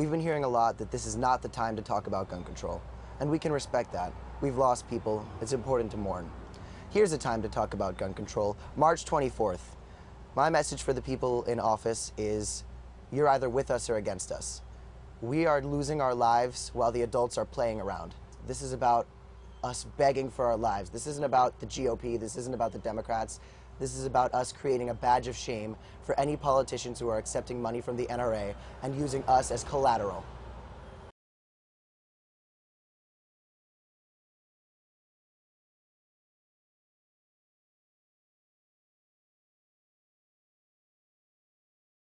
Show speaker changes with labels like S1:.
S1: We've been hearing a lot that this is not the time to talk about gun control, and we can respect that. We've lost people, it's important to mourn. Here's a time to talk about gun control March 24th. My message for the people in office is you're either with us or against us. We are losing our lives while the adults are playing around. This is about us begging for our lives. This isn't about the GOP, this isn't about the Democrats. This is about us creating a badge of shame for any politicians who are accepting money from the NRA and using us as collateral.